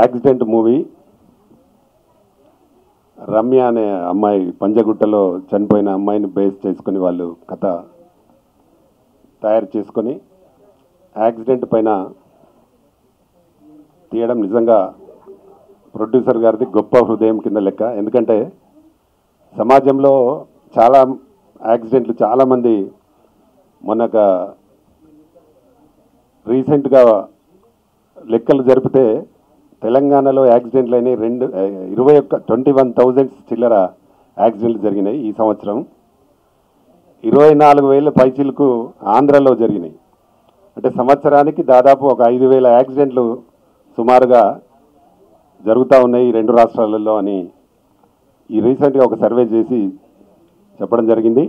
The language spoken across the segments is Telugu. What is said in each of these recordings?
Accident movie. రమ్య అనే అమ్మాయి పంజగుట్టలో చనిపోయిన అమ్మాయిని బేస్ చేసుకొని వాళ్ళు కథ తయారు చేసుకొని యాక్సిడెంట్ పైన తీయడం నిజంగా ప్రొడ్యూసర్ గారిది గొప్ప హృదయం కింద లెక్క. ఎందుకంటే సమాజంలో చాలా యాక్సిడెంట్లు చాలామంది మొన్నక రీసెంట్గా లెక్కలు జరిపితే తెలంగాణలో యాక్సిడెంట్లు అయినాయి. రెండు ఇరవై ఒక్క ట్వంటీ వన్ థౌజండ్స్ చిల్లర యాక్సిడెంట్లు జరిగినాయి ఈ సంవత్సరం. ఇరవై నాలుగు వేల పైచిలకు ఆంధ్రలో జరిగినాయి. అంటే సంవత్సరానికి దాదాపు ఒక ఐదు వేల యాక్సిడెంట్లు సుమారుగా జరుగుతూ ఉన్నాయి ఈ రెండు రాష్ట్రాలలో అని ఈ రీసెంట్గా ఒక సర్వే చేసి చెప్పడం జరిగింది.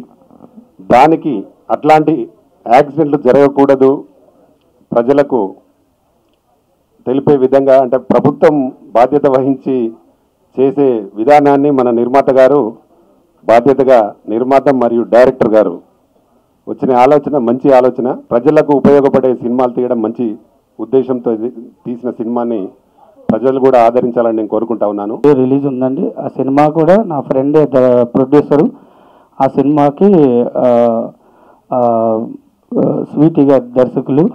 దానికి అట్లాంటి యాక్సిడెంట్లు జరగకూడదు. ప్రజలకు తెలిపే విధంగా అంటే ప్రభుత్వం బాధ్యత వహించి చేసే విధానాన్ని మన నిర్మాత గారు బాధ్యతగా నిర్మాత మరియు డైరెక్టర్ గారు. వచ్చిన ఆలోచన మంచి ఆలోచన. ప్రజలకు ఉపయోగపడే సినిమాలు తీయడం మంచి ఉద్దేశంతో తీసిన సినిమాని ప్రజలు కూడా ఆదరించాలని నేను కోరుకుంటా ఉన్నాను. రిలీజ్ ఉందండి? ఆ సినిమా కూడా నా ఫ్రెండే ప్రొడ్యూసరు. ఆ సినిమాకి ఆ, ఆ, స్వీటీ గారి దర్శకులు.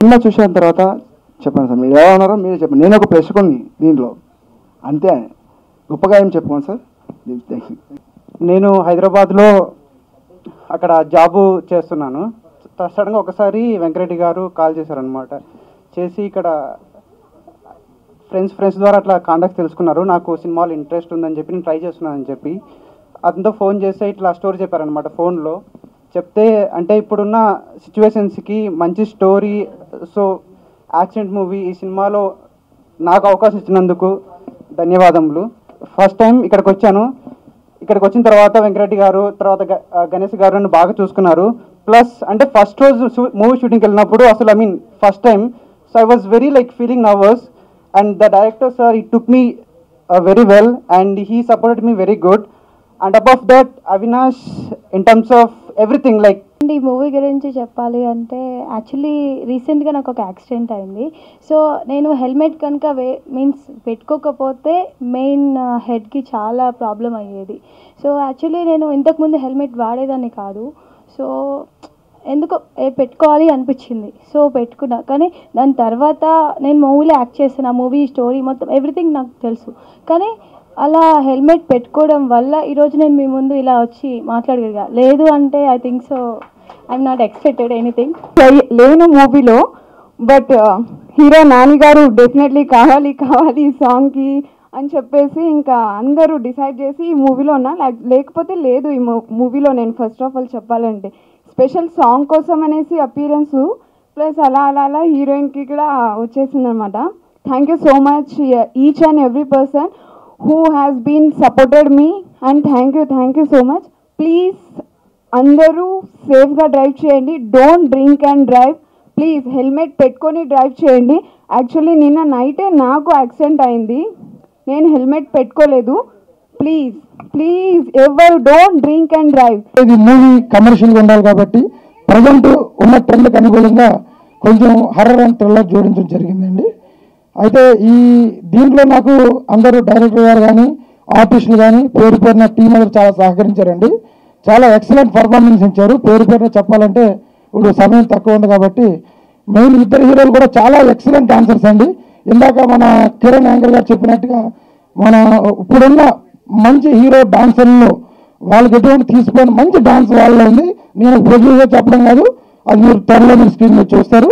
సినిమా చూసిన తర్వాత చెప్పండి సార్. మీరు ఎలా ఉన్నారో మీరే చెప్పండి. నేను ఒక ప్రేక్షకుని దీంట్లో. అంతే. గొప్పగా ఏం చెప్పుకోండి సార్? థ్యాంక్ యూ నేను హైదరాబాద్లో అక్కడ జాబు చేస్తున్నాను. సడన్గా ఒకసారి వెంకరెడ్డి గారు కాల్ చేశారనమాట చేసి ఇక్కడ ఫ్రెండ్స్ ఫ్రెండ్స్ ద్వారా అట్లా కాంటాక్ట్ తెలుసుకున్నారు. నాకు సినిమాలో ఇంట్రెస్ట్ ఉందని చెప్పి నేను ట్రై చేస్తున్నానని చెప్పి. అతనితో ఫోన్ చేస్తే ఇట్లా స్టోరీ చెప్పారనమాట ఫోన్లో. చెప్తే అంటే ఇప్పుడున్న సిచ్యువేషన్స్కి మంచి స్టోరీ సో యాక్సిడెంట్ మూవీ ఈ సినిమాలో నాకు అవకాశం ఇచ్చినందుకు ధన్యవాదములు. ఫస్ట్ టైం ఇక్కడికి వచ్చాను. ఇక్కడికి వచ్చిన తర్వాత వెంకరెడ్డి గారు తర్వాత గ- గణేష్ గారు నన్ను బాగా చూసుకున్నారు. ప్లస్ అంటే ఫస్ట్ రోజు మూవీ షూటింగ్కి వెళ్ళినప్పుడు అసలు I mean first time so I was very like feeling nervous and the director sir ఈ took me very well and he supported me very good and above that Avinash in terms of everything like and ఈ మూవీ గురించి చెప్పాలి అంటే యాక్చువల్లీ రీసెంట్గా నాకు ఒక యాక్సిడెంట్ అయింది. సో నేను హెల్మెట్ కనుక వే మీన్స్ పెట్టుకోకపోతే మెయిన్ హెడ్కి చాలా ప్రాబ్లం అయ్యేది. సో యాక్చువల్లీ నేను ఇంతకుముందు హెల్మెట్ వాడేదాన్ని కాదు. సో ఎందుకో ఏ పెట్టుకోవాలి అనిపించింది. సో పెట్టుకున్నా. కానీ దాని తర్వాత నేను మూవీలో యాక్ట్ చేసిన మూవీ స్టోరీ మొత్తం ఎవ్రీథింగ్ నాకు తెలుసు. కానీ అలా హెల్మెట్ పెట్టుకోవడం వల్ల ఈరోజు నేను మీ ముందు ఇలా వచ్చి మాట్లాడగలిగా. లేదు అంటే I think so I'm not expected anything లేను మూవీలో బట్ uh, హీరో నాని గారు డెఫినెట్లీ కావాలి కావాలి ఈ సాంగ్కి అని చెప్పేసి ఇంకా అందరూ డిసైడ్ చేసి ఈ మూవీలో ఉన్నా. లేకపోతే లేదు ఈ మూవీలో నేను ఫస్ట్ ఆఫ్ ఆల్ చెప్పాలంటే స్పెషల్ సాంగ్ కోసం అనేసి అపీరెన్స్ ప్లస్ అలా అలా అలా హీరోయిన్కి కూడా వచ్చేసింది అనమాట thank you so much each and every person who has been supported me and thank you thank you so much please అందరూ సేఫ్గా డ్రైవ్ చేయండి. Don't drink and drive please helmet పెట్టుకొని డ్రైవ్ చేయండి. యాక్చువల్లీ నిన్న నైటే నాకు యాక్సిడెంట్ అయింది. నేను హెల్మెట్ పెట్టుకోలేదు. ప్లీజ్ ప్లీజ్ ఎవరు డోంట్ డ్రింక్ అండ్ డ్రైవ్ ఇది మూవీ కమర్షియల్గా ఉండాలి కాబట్టి ప్రజెంట్ ఉన్న ట్రెండ్కి అనుకూలంగా కొంచెం హర్రర్ అండ్ థ్రిల్లర్ జోడించడం జరిగిందండి. అయితే ఈ దీంట్లో నాకు అందరూ డైరెక్టర్ గారు కానీ ఆర్టిస్టులు కానీ పేరు పేరున టీం అందరూ చాలా సహకరించారండి. చాలా ఎక్సలెంట్ పర్ఫార్మెన్స్ ఇచ్చారు. పేరు పేరున చెప్పాలంటే ఇప్పుడు సమయం తక్కువ ఉంది కాబట్టి మెయిన్ ఇద్దరు హీరోలు కూడా చాలా ఎక్సలెంట్ డాన్సర్స్ అండి. ఇందాక మన కిరణ్ యాంకర్ గారు చెప్పినట్టుగా మన ఇప్పుడున్న మంచి హీరో డాన్సర్లు వాళ్ళకి ఎటువంటి తీసుకొని మంచి డాన్స్ వాళ్ళలో ఉంది. నేను ప్రొడ్యూసర్ చెప్పడం కాదు. అది మీరు త్వరలో మీరు స్క్రీన్ మీద చూస్తారు.